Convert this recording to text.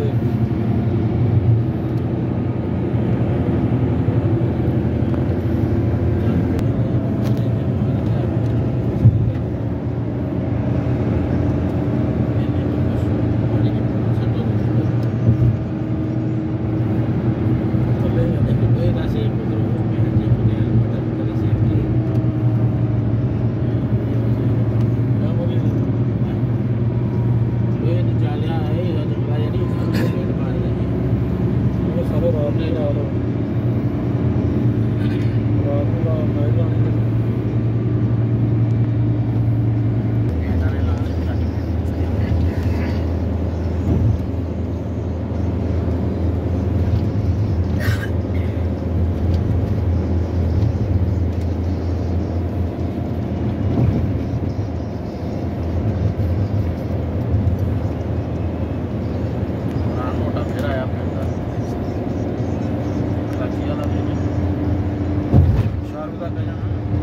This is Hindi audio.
Yeah. और और नहीं और Bapak-Bapak